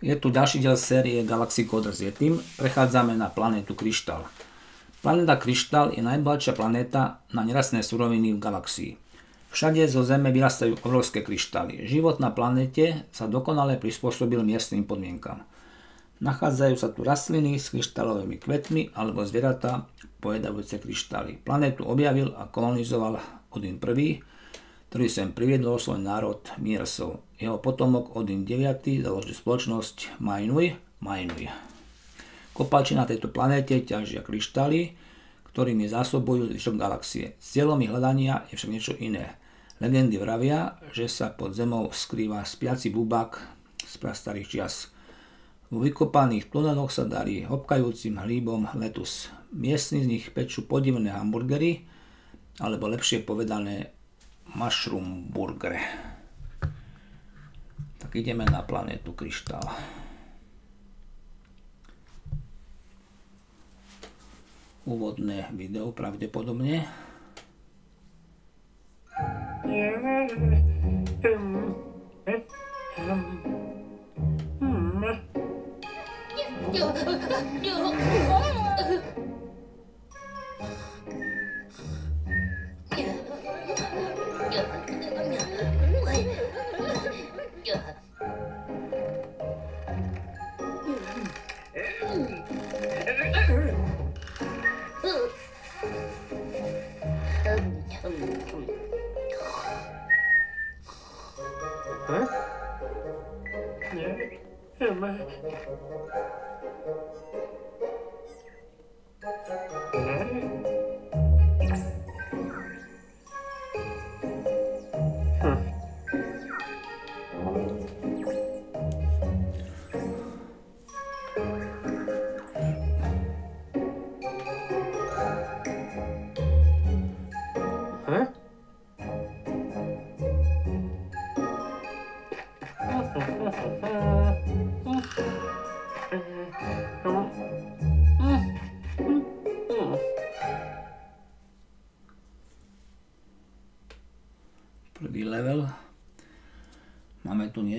Je tu ďalší diel série Galaxy Coders Tým Prechádzame na planétu Kryštál. Planéta Kryštál je najbohatšia planéta na nerastné suroviny v galaxii. Všade zo Zeme vyrastajú obrovské kryštály. Život na planéte sa dokonale prispôsobil miestnym podmienkam. Nachádzajú sa tu rastliny s kryštálovými kvetmi alebo zvieratá pojedavujúce kryštály. Planétu objavil a kolonizoval Odin I, ktorý sem priviedol svoj národ Miersov. Jeho potomok Odin IX založil spoločnosť Mainui, Mainui. Kopáči na tejto planéte ťažia kryštály, ktorými zásobujú zvyšok galaxie. Cieľom ich hľadania je však niečo iné. Legendy vravia, že sa pod zemou skrýva spiaci bubák z prastarých čias. Vo vykopaných tunenoch sa darí hopkajúcim hlíbom letus. Miestni z nich pečú podivné hamburgery, alebo lepšie povedané mushroom burger. Tak ideme na planetu Kryštál. Úvodné video pravdepodobne. Prvý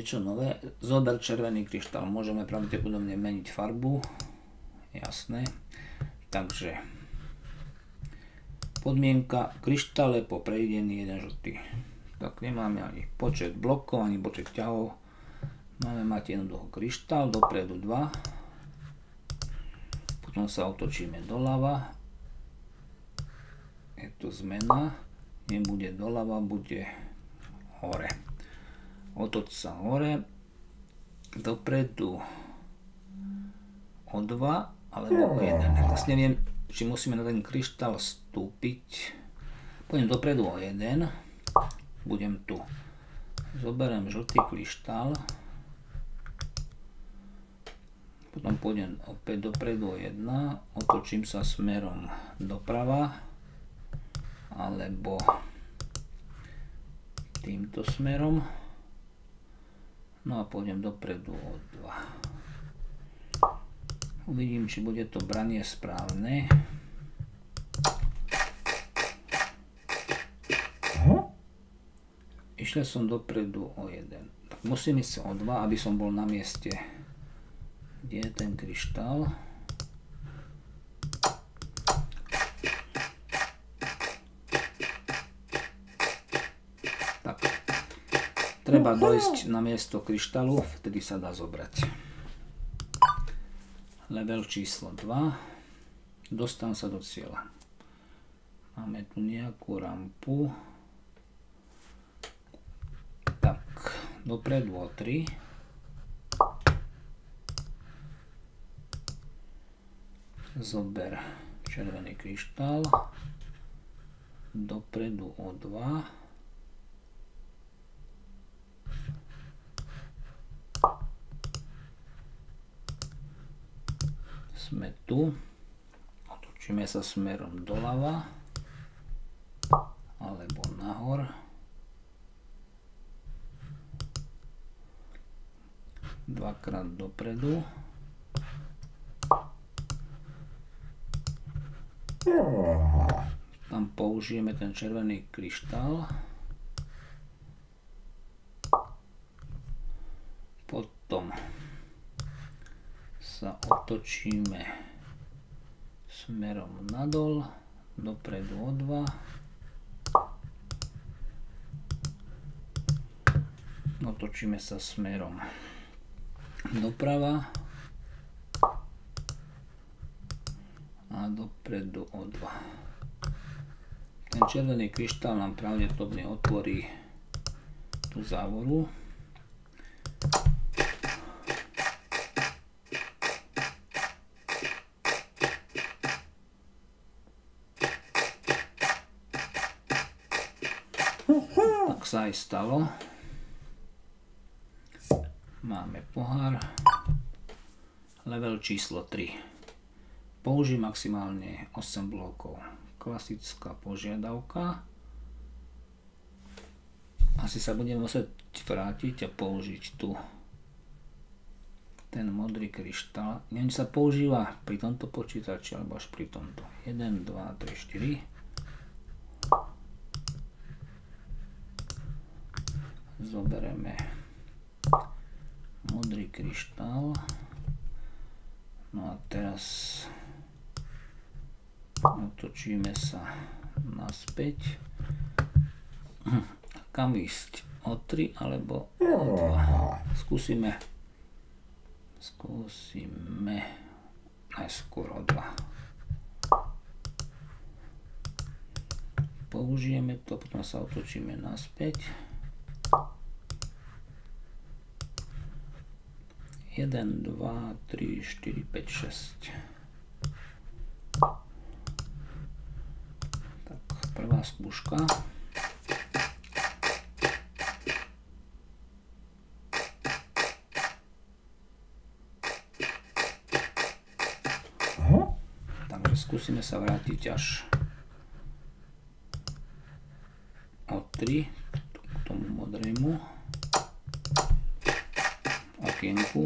niečo nové. Zober červený kryštál. Môžeme pravdepodobne meniť farbu. Jasné. Takže podmienka kryštále po prejdení jeden žltý. Tak nemáme ani počet blokov, ani počet ťahov. Máme mať jednoducho kryštál, dopredu 2. Potom sa otočíme doľava. Je tu zmena. Nebude doľava, bude hore. Otoč sa hore, dopredu o 2 alebo o 1. Teraz neviem, či musíme na ten kryštál stúpiť. Pôjdem dopredu o 1. Budem tu. Zoberiem žltý kryštál. Potom pôjdem opäť dopredu o 1. Otočím sa smerom doprava. Alebo týmto smerom. No a pôjdem dopredu o 2. Uvidím, či bude to branie správne. Išiel som dopredu o 1. Tak musím ísť o 2, aby som bol na mieste. Kde je ten kryštál? Treba dojsť na miesto kryštálu, vtedy sa dá zobrať. Level číslo 2. Dostanem sa do cieľa. Máme tu nejakú rampu. Tak, dopredu o 3. Zober červený kryštál. Dopredu o 2. sme tu. Otočíme sa smerom doľava alebo nahor. Dvakrát dopredu. Tam použijeme ten červený kryštál. Potom sa otočíme smerom nadol, dopredu o 2. Otočíme sa smerom doprava a dopredu o 2. Ten červený kryštál nám pravdepodobne otvorí tú závoru. Tak sa aj stalo. Máme pohár. Level číslo 3. Použij maximálne 8 blokov. Klasická požiadavka. Asi sa budem musieť vrátiť a použiť tu ten modrý kryštál. Neviem, sa používa pri tomto počítači alebo až pri tomto. 1, 2, 3, 4. Zobereme modrý kryštál. No a teraz otočíme sa naspäť. Kam ísť? O 3 alebo o 2? Skúsime skúsime najskôr o 2. Použijeme to, potom sa otočíme naspäť. 1, 2, 3, 4, 5, 6. Tak, prvá skúška. Takže skúsime sa vrátiť až o 3 k tomu modrému okienku.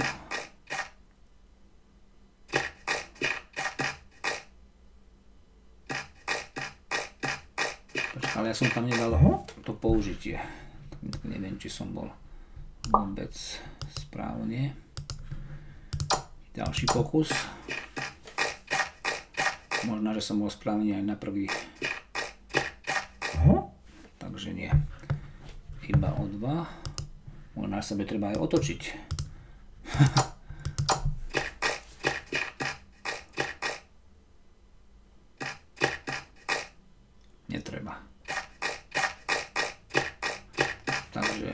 ale ja som tam nedal to použitie. Neviem, či som bol vôbec správne. Ďalší pokus. Možno, že som bol správne aj na prvý. Takže nie. Iba o dva. Možno na sebe treba aj otočiť. Netreba. Takže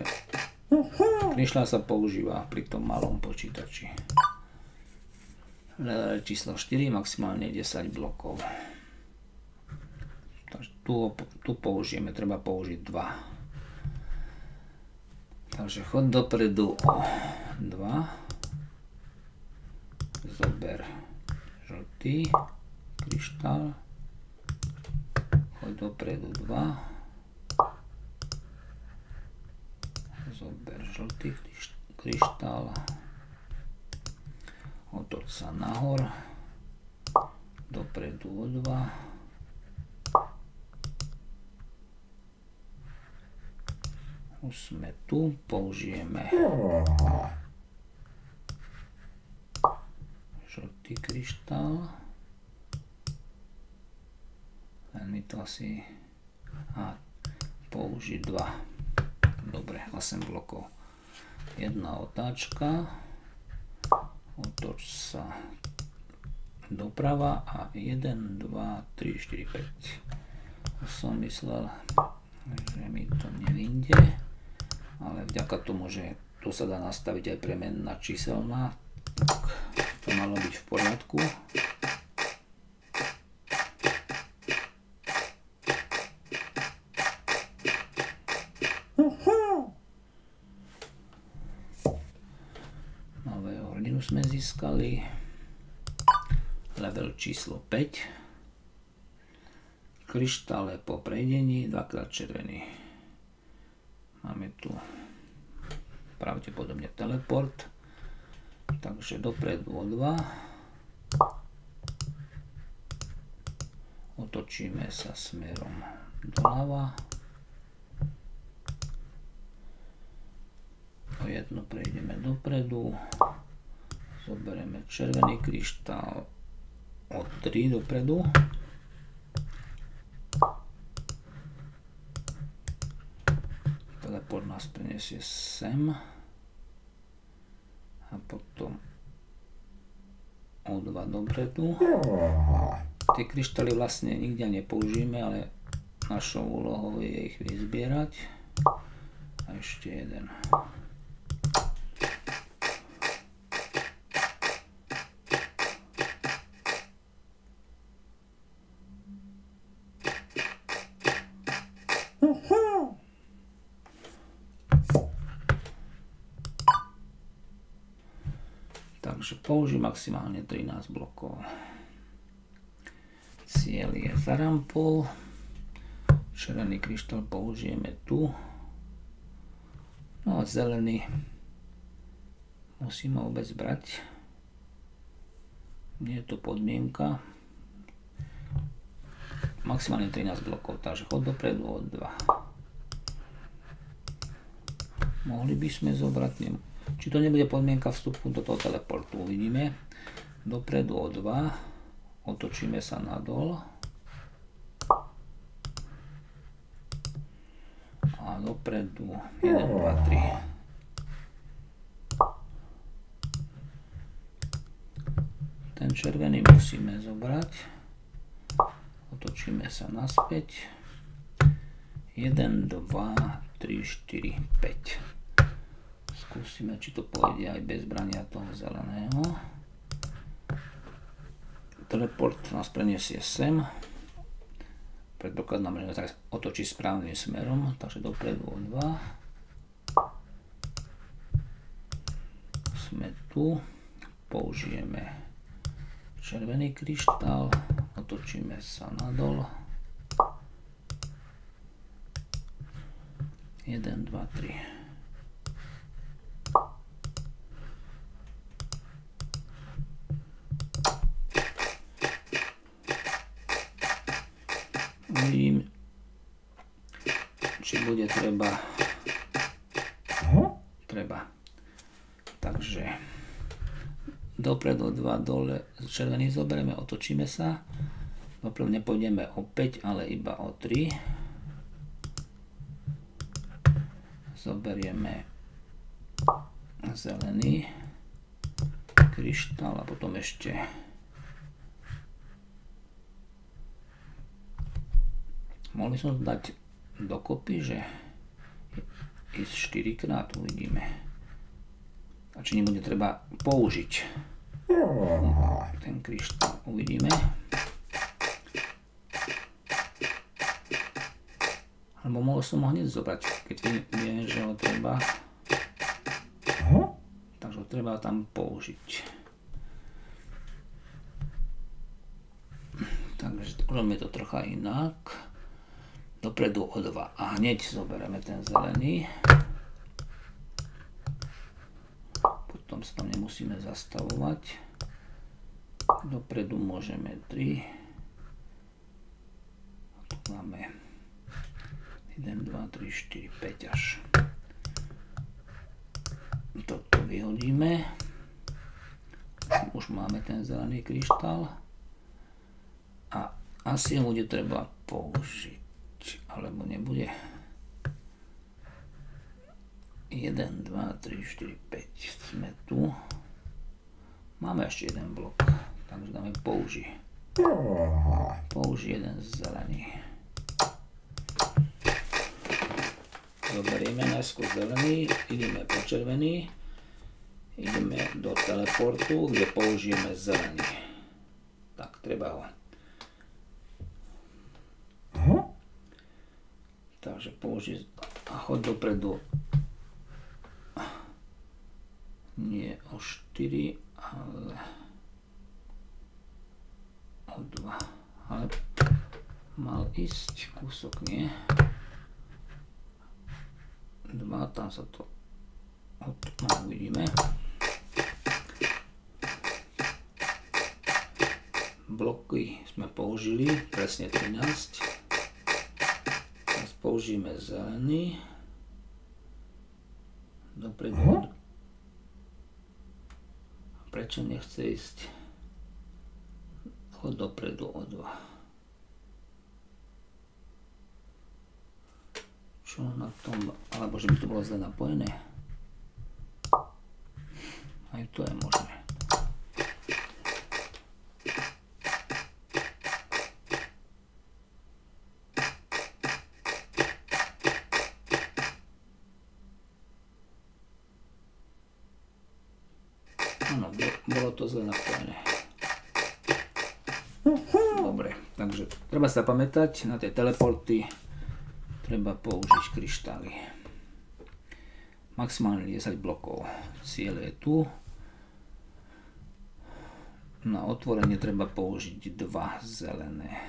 Kryšľa sa používa pri tom malom počítači. Číslo 4, maximálne 10 blokov. Takže tu, tu použijeme, treba použiť 2. Takže chod dopredu o 2 zober žltý kryštál, choď dopredu 2, zober žltý kryštál, otoč sa nahor, dopredu o 2, už sme tu, použijeme žltý kryštál. Len mi to asi... A použiť dva. Dobre, 8 blokov. Jedna otáčka. Otoč sa doprava a 1, 2, 3, 4, 5. Som myslel, že mi to nevinde, ale vďaka tomu, že tu sa dá nastaviť aj premenná číselná, tak to malo byť v poriadku. Nového hrdinu sme získali. Level číslo 5. Kryštále po prejdení, dvakrát červený. Máme tu pravdepodobne teleport. Takže dopredu o 2 otočíme sa smerom doľava. O jedno prejdeme dopredu. Zoberieme červený kryštál o 3 dopredu. Teleport nás preniesie sem. A potom o 2 dopredu. Tie kryštály vlastne nikde nepoužijeme, ale našou úlohou je ich vyzbierať. A ešte jeden. Takže maximálne 13 blokov. Cieľ je za rampou. Červený kryštál použijeme tu. No a zelený musíme vôbec brať. Nie je to podmienka. Maximálne 13 blokov, takže chod dopredu od 2. Mohli by sme zobrať, či to nebude podmienka vstupu do toho teleportu, uvidíme. Dopredu o 2, otočíme sa nadol. A dopredu 1, 2, 3. Ten červený musíme zobrať. Otočíme sa naspäť. 1, 2, 3, 4, 5. Skúsime, či to pôjde aj bez brania toho zeleného. Teleport nás preniesie sem. Predpokladám, že sa otočí správnym smerom, takže dopredu o 2. Sme tu. Použijeme červený kryštál. Otočíme sa nadol. 1, 2, 3. uvidím, či bude treba. Treba. Takže dopredu 2 dole červený zoberieme, otočíme sa. Dopredu nepôjdeme o 5, ale iba o 3. Zoberieme zelený kryštál a potom ešte Mohli som dať dokopy, že ísť 4 krát, uvidíme. A či nebude treba použiť ten kryštál, uvidíme. Alebo mohol som ho hneď zobrať, keď vieme, že ho treba. Takže ho treba tam použiť. Takže urobíme to trocha inak dopredu o 2 a hneď zoberieme ten zelený. Potom sa tam nemusíme zastavovať. Dopredu môžeme 3. Tu máme 1, 2, 3, 4, 5 až. Toto vyhodíme. Už máme ten zelený kryštál. A asi ho bude treba použiť nebude. 1, 2, 3, 4, 5 sme tu. Máme ešte jeden blok, takže dáme použi. Použi jeden zelený. Zoberieme najskôr zelený, ideme po červený, ideme do teleportu, kde použijeme zelený. Tak, treba ho Takže použiť a chod dopredu nie o 4, ale o 2. Ale mal ísť kúsok, nie? 2, tam sa to od, no, uvidíme. Bloky sme použili, presne 13 použijeme zelený. Dopredu. Uh-huh. Prečo nechce ísť? Chod dopredu o dva. Čo na tom, alebo že by to bolo zle napojené? Aj to je možné. Áno, bolo to zle napojené. Dobre, takže treba sa pamätať na tie teleporty, treba použiť kryštály. Maximálne 10 blokov. Cieľ je tu. Na otvorenie treba použiť dva zelené.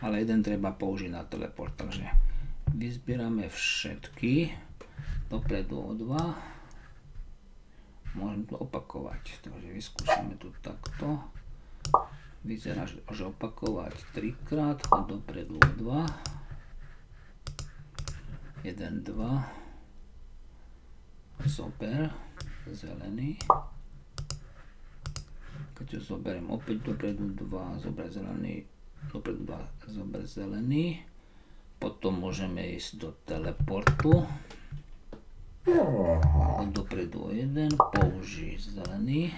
Ale jeden treba použiť na teleport, takže vyzbierame všetky dopredu o dva môžem to opakovať. Takže vyskúšame tu takto. Vyzerá, že opakovať 3 krát, chod dopredu 2. 1, 2. Super, zelený. Keď to zoberiem opäť dopredu 2, zober zelený, dopredu 2, zober zelený. Potom môžeme ísť do teleportu dopredu o jeden, použij zelený.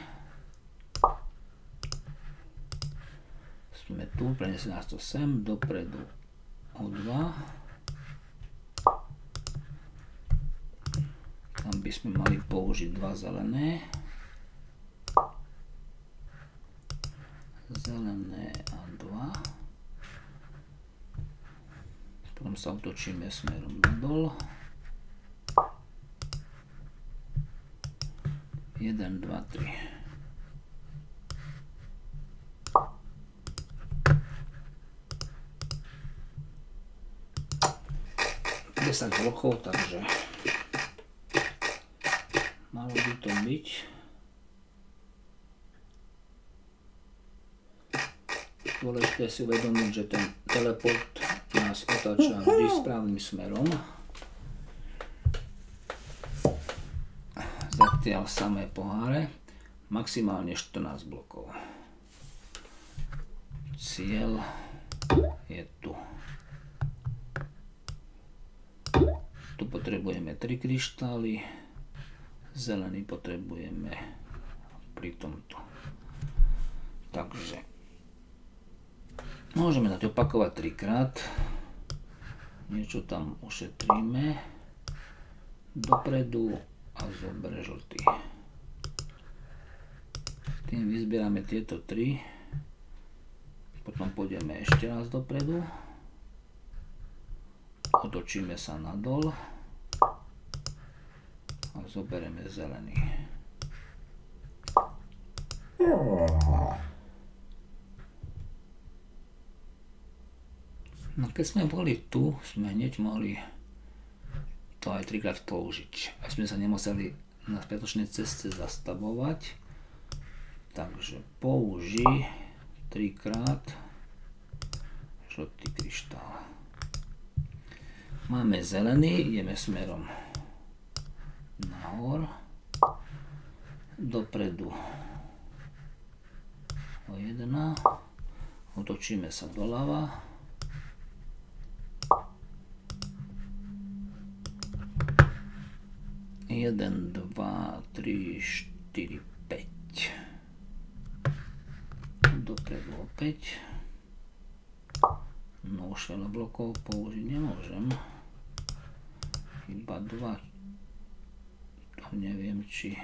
Sme tu, preniesie nás to sem, dopredu o dva. Tam by sme mali použiť dva zelené. Zelené a dva. Potom sa otočíme smerom nadol. 1, 2, 3. Desať blokov, takže malo by to byť. Dôležité si uvedomiť, že ten teleport nás otáča vždy správnym smerom. zatiaľ samé poháre, maximálne 14 blokov. Cieľ je tu. Tu potrebujeme 3 kryštály, zelený potrebujeme pri tomto. Takže môžeme dať opakovať 3 krát. Niečo tam ušetríme. Dopredu a zober žltý. Tým vyzbierame tieto tri. Potom pôjdeme ešte raz dopredu. Otočíme sa nadol. A zoberieme zelený. No keď sme boli tu, sme hneď mohli to aj trikrát použiť. Aby sme sa nemuseli na spätočnej ceste zastavovať. Takže použi trikrát žltý kryštál. Máme zelený, ideme smerom nahor, dopredu o 1, otočíme sa doľava, 1, 2, 3, 4, 5. Dopredu opäť. No už veľa blokov použiť nemôžem. Iba 2. To neviem, či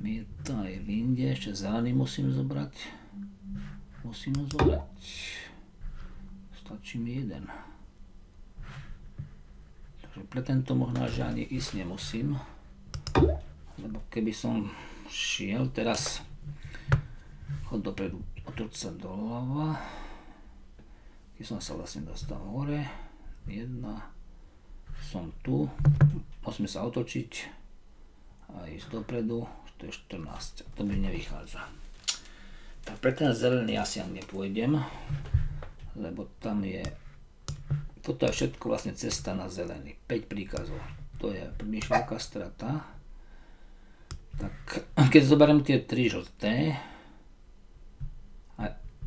mi to aj vyjde. Ešte zelený musím zobrať. Musím ho zobrať. Stačí mi jeden pre tento možno, že ani ísť nemusím. Lebo keby som šiel teraz chod dopredu, otoč sa doľava. Keď som sa vlastne dostal hore. Jedna. Som tu. Musíme sa otočiť a ísť dopredu. To je 14. To mi nevychádza. Tak pre ten zelený asi ani nepôjdem, lebo tam je toto je všetko vlastne cesta na zelený. 5 príkazov. To je veľká strata. Tak keď zoberiem tie tri žlté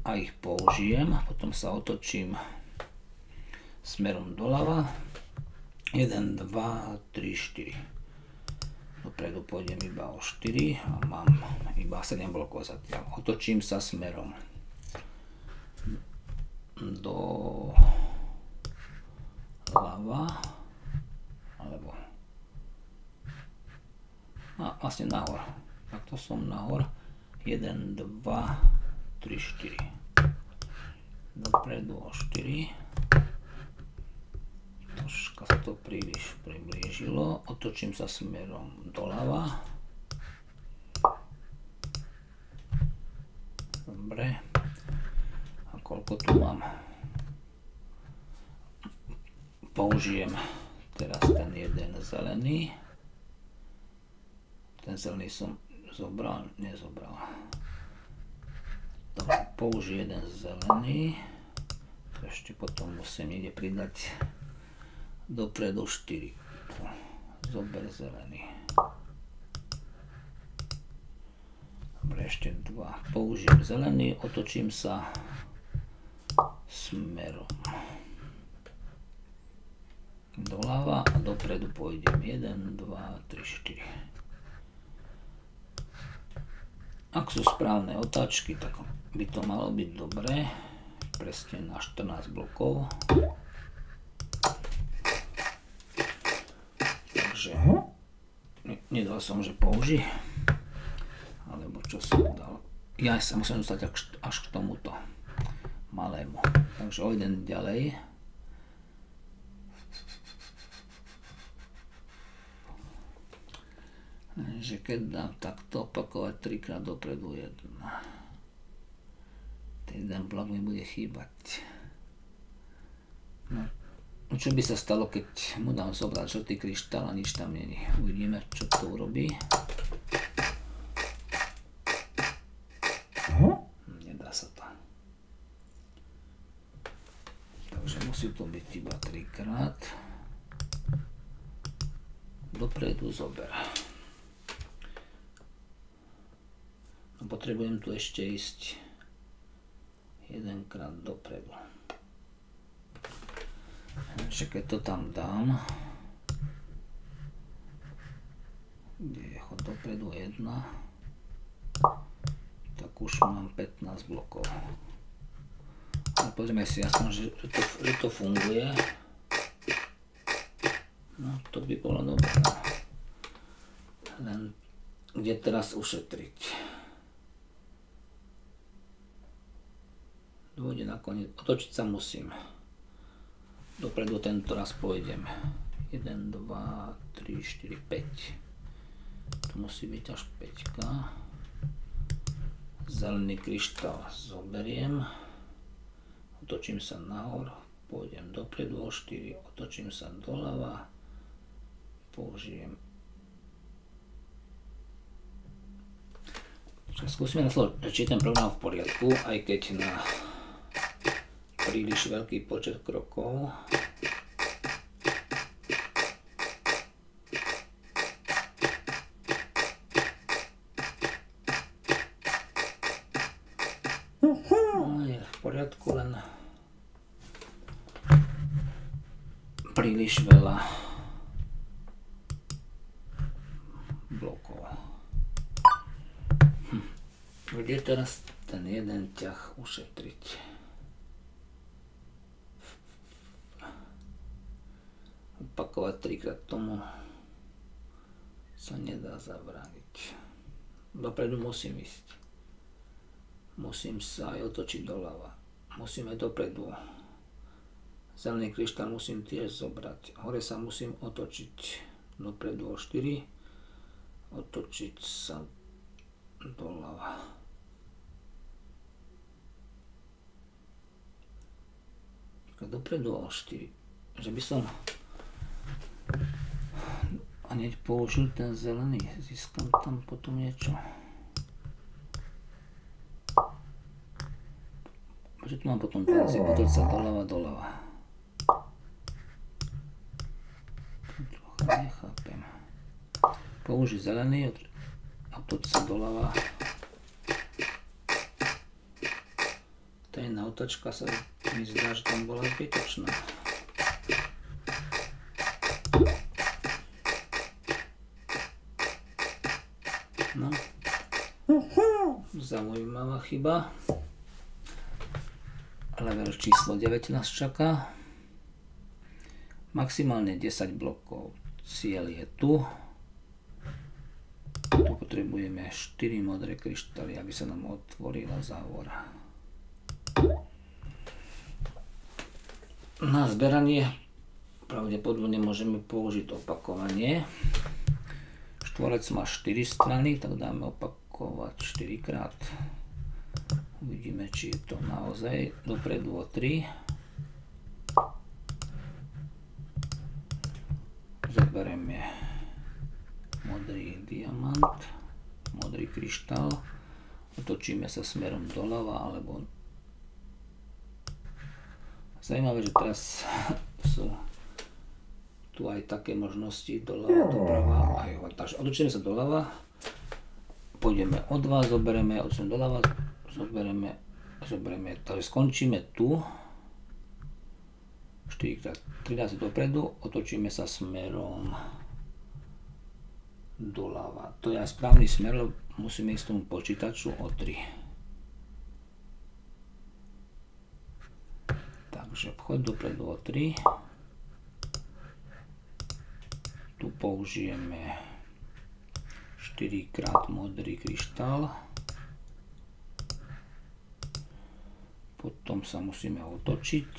a, ich použijem, potom sa otočím smerom doľava. 1, 2, 3, 4. Dopredu pôjdem iba o 4 a mám iba 7 blokov zatiaľ. Otočím sa smerom do ľava alebo a vlastne nahor. Takto som nahor. 1, 2, 3, 4. Dopredu o 4 troška sa to príliš priblížilo. Otočím sa smerom doľava. Dobre. A koľko tu mám? Použijem teraz ten jeden zelený. Ten zelený som zobral, nezobral. Dobre, použijem jeden zelený. Ešte potom musím niekde pridať dopredu 4. Zober zelený. Dobre, ešte 2. Použijem zelený, otočím sa smerom doľava a dopredu pôjdem 1, 2, 3, 4. Ak sú správne otáčky, tak by to malo byť dobré. Presne na 14 blokov. že nedal som, že použi, alebo čo som dal. Ja sa musím dostať až k tomuto malému. Takže o jeden ďalej. Že keď dám takto opakovať trikrát dopredu jedna. Ten jeden blok mi bude chýbať. No, No čo by sa stalo, keď mu dám zobrať žltý kryštál a nič tam není. Uvidíme, čo to urobí. Nedá sa to. Takže musí to byť iba trikrát. Dopredu zober. No potrebujem tu ešte ísť jedenkrát dopredu že keď to tam dám, kde je chod dopredu 1, tak už mám 15 blokov. No, pozrieme si aspoň, že, to, že to funguje. No to by bolo dobré. Len kde teraz ušetriť. Nakoniec, otočiť sa musím. Dopredu tento raz pôjdem. 1, 2, 3, 4, 5 to musí byť až 5 zelený kryštál zoberiem. Otočím sa nahor pôjdem dopredu o 4 otočím sa doľava. Použijem. Skúsime na slovo, či ten program v poriadku, aj keď na príliš veľký počet krokov. No, je v poriadku, len príliš veľa blokov. Hm. Kde teraz ten jeden ťah ušetriť? opakovať trikrát tomu sa nedá zabrániť. Dopredu musím ísť. Musím sa aj otočiť doľava. Musím aj dopredu. Zelený kryštál musím tiež zobrať. Hore sa musím otočiť dopredu o 4. Otočiť sa doľava. Dopredu o 4. Že by som hneď použil ten zelený, získam tam potom niečo. Prečo tu mám potom peniazy? Potom sa doľava, doľava. Trocha nechápem. Použij zelený, otoč sa doľava. Jedna otočka sa mi zdá, že tam bola zbytočná. No. Zaujímavá chyba. Level číslo 9 nás čaká. Maximálne 10 blokov. Cieľ je tu. Tu potrebujeme 4 modré kryštály, aby sa nám otvorila závora. Na zberanie pravdepodobne môžeme použiť opakovanie. Štvorec má 4 strany, tak dáme opakovať 4 krát. Uvidíme, či je to naozaj dopredu o 3. Zoberieme modrý diamant, modrý kryštál, otočíme sa smerom doľava alebo Zajímavé, že teraz sú tu aj také možnosti doľava, doprava a jo. Takže otočíme sa doľava, pôjdeme od vás, zoberieme, otočíme doľava, zoberieme, zoberieme, takže skončíme tu, 4 krát 13 dopredu, otočíme sa smerom doľava. To je správny smer, lebo musíme ísť tomu počítaču o 3. Takže vchod dopredu o 3. Tu použijeme 4 krát modrý kryštál. Potom sa musíme otočiť.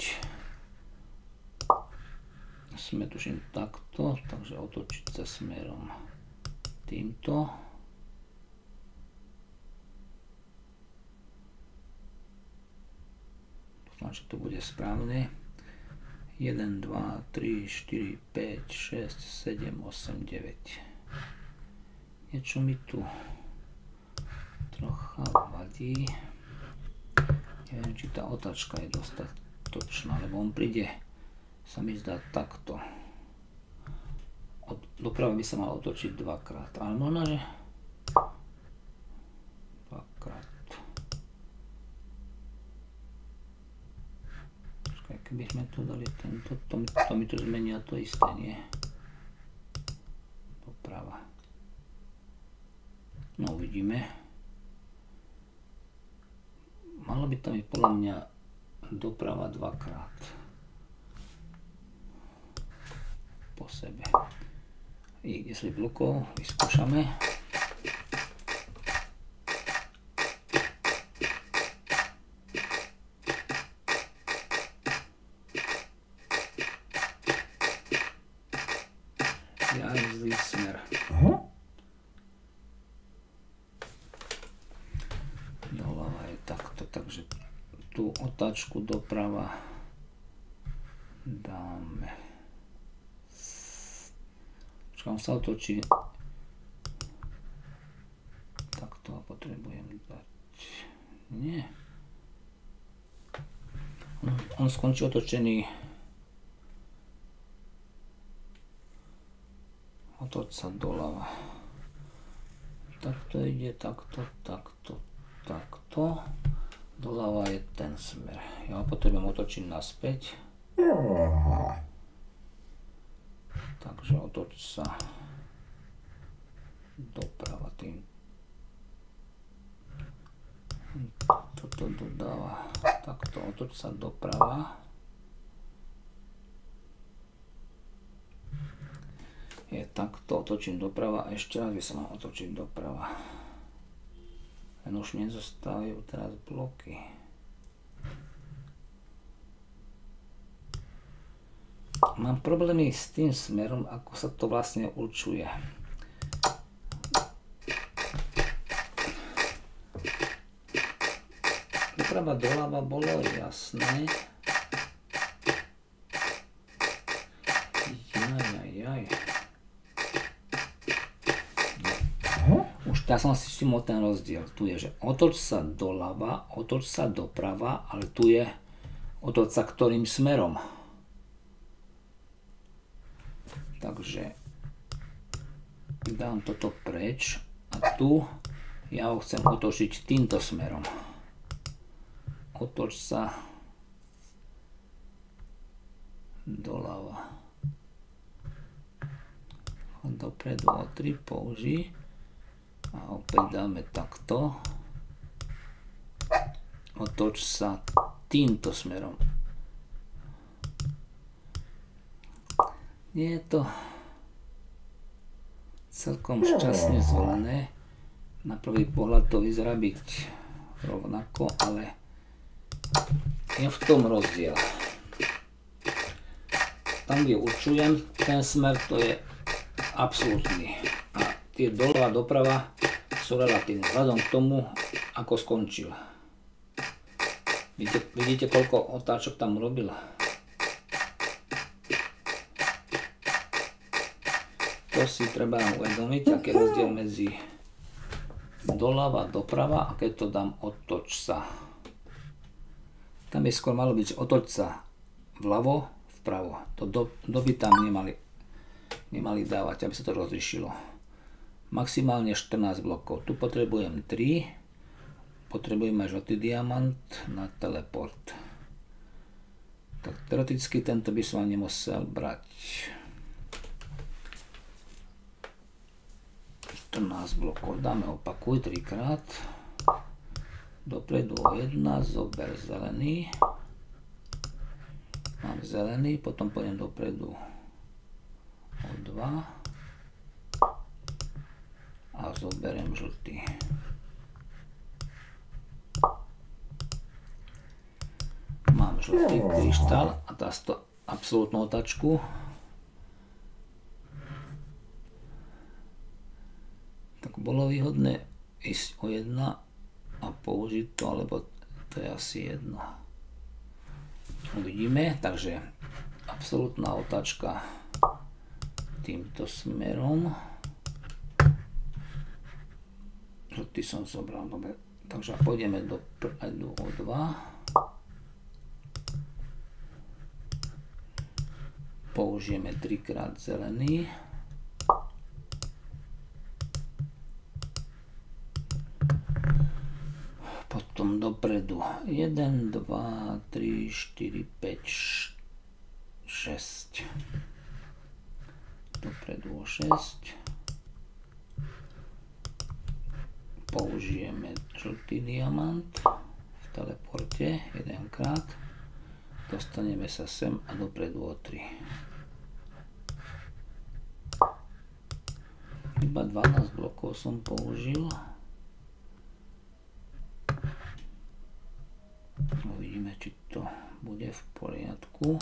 Sme tuším takto, takže otočiť sa smerom týmto. Dúfam, že to bude správne. 1, 2, 3, 4, 5, 6, 7, 8, 9. Niečo mi tu trocha vadí. Neviem, či tá otáčka je dostatočná, lebo on príde, sa mi zdá takto. Od, doprava by sa mal otočiť dvakrát, ale možno, že keby sme tu dali tento, to, to mi tu zmenia to isté, nie? Doprava. No uvidíme. Malo by tam byť podľa mňa doprava dvakrát. Po sebe. I 10 blokov vyskúšame. Otáčku doprava. Dáme. Počkám sa otočí. Takto a potrebujem dať. Nie. On, on skončí otočený. Otoč sa doľava. Takto ide, takto, takto, takto. Doľava je ten smer. Ja ho potrebujem otočiť naspäť. Takže otoč sa doprava tým. Toto dodáva. Takto otoč sa doprava. Je takto, otočím doprava a ešte raz by som mal otočiť doprava. Len už nezostávajú teraz bloky. Mám problémy s tým smerom, ako sa to vlastne určuje. Doprava doľava bolo jasné. tak som si všimol ten rozdiel. Tu je, že otoč sa doľava, otoč sa doprava, ale tu je otoč sa ktorým smerom. Takže dám toto preč a tu Ja ho chcem otočiť týmto smerom. Otoč sa doľava. Dopredu o 3 použij. A opäť dáme takto. Otoč sa týmto smerom. Nie je to celkom šťastne zvolené. Na prvý pohľad to vyzerá byť rovnako, ale je v tom rozdiel. Tam, kde určujem ten smer, to je absolútny. A tie doľava doprava sú relatívne vzhľadom k tomu, ako skončil. Vidíte, vidíte koľko otáčok tam urobil? To si treba uvedomiť, aký je rozdiel medzi doľava, doprava a keď to dám otoč sa. Tam je skôr malo byť otoč sa vľavo, vpravo. To do, doby tam nemali, nemali dávať, aby sa to rozlišilo. Maximálne 14 blokov. Tu potrebujem 3. Potrebujem aj žltý diamant na teleport. Tak teoreticky tento by som nemusel brať. 14 blokov. Dáme opakuj 3 krát. Dopredu o 1, zober zelený. Mám zelený, potom pôjdem dopredu o 2 a zoberiem žltý. Mám žltý kryštál a dá to absolútnu otačku. Bolo výhodné ísť o jedna a použiť to, alebo to je asi jedno. Uvidíme, takže absolútna otáčka týmto smerom. Žltý som zobral, dobre. Takže pôjdeme do predu o 2. Použijeme 3 krát zelený. potom dopredu 1, 2, 3, 4, 5, 6 dopredu o 6 použijeme žltý diamant v teleporte jedenkrát dostaneme sa sem a dopredu o 3 iba 12 blokov som použil Uvidíme, či to bude v poriadku.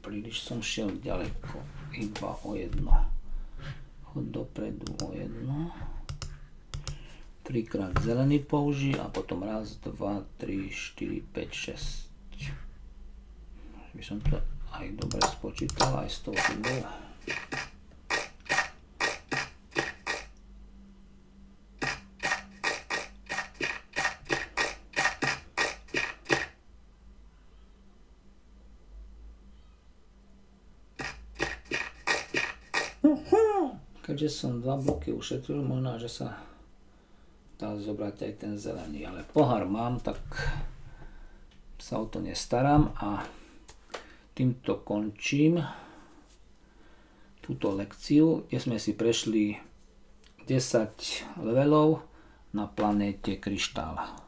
Príliš som šiel ďaleko, iba o jedno. Dopredu o jedno. Trikrát zelený použij a potom raz, dva, tri, štyri, 5, 6. By som to aj dobre spočítal, aj s tou chybou. Keďže som dva bloky ušetril, možno, že sa dá zobrať aj ten zelený, ale pohár mám, tak sa o to nestaram a týmto končím túto lekciu, kde sme si prešli 10 levelov na planéte kryštála.